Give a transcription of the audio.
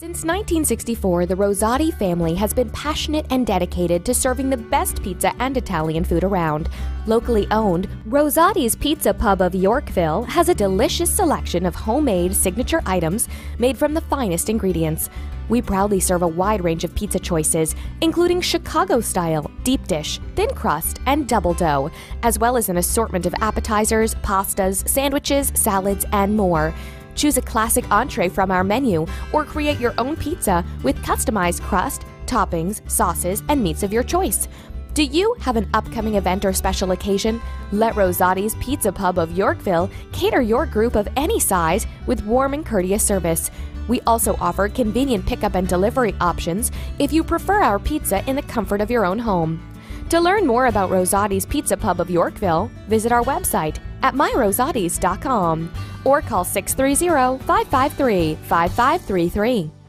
Since 1964, the Rosati family has been passionate and dedicated to serving the best pizza and Italian food around. Locally owned, Rosati's Pizza Pub of Yorkville has a delicious selection of homemade signature items made from the finest ingredients. We proudly serve a wide range of pizza choices, including Chicago style, deep dish, thin crust, and double dough, as well as an assortment of appetizers, pastas, sandwiches, salads, and more. Choose a classic entree from our menu or create your own pizza with customized crust, toppings, sauces, and meats of your choice. Do you have an upcoming event or special occasion? Let Rosati's Pizza Pub of Yorkville cater your group of any size with warm and courteous service. We also offer convenient pickup and delivery options if you prefer our pizza in the comfort of your own home. To learn more about Rosati's Pizza Pub of Yorkville, visit our website at myrosatis.com or call 630 553 5533.